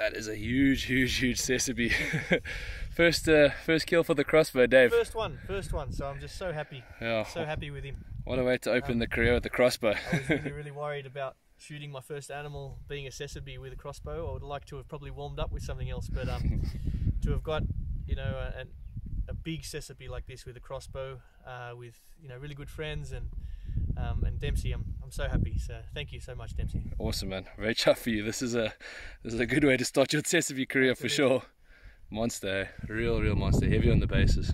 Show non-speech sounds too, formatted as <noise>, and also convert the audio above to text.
That is a huge, <laughs> huge, huge Tsessebe. <laughs> first, uh, first kill for the crossbow, Dave. First one, first one. So I'm just so happy, Yeah. so happy with him. What a way to open the career with the crossbow. I was really, <laughs> really worried about shooting my first animal being a Tsessebe with a crossbow. I would like to have probably warmed up with something else, but um, to have got you know a, a big Tsessebe like this with a crossbow, uh, with you know really good friends and um, and Dempsey, I'm, I'm so happy. So thank you so much, Dempsey. Awesome, man. Very chuffed for you. This is a this is a good way to start your <laughs> Tsessebe career for sure. Monster, eh? real, real monster. Heavy on the bases.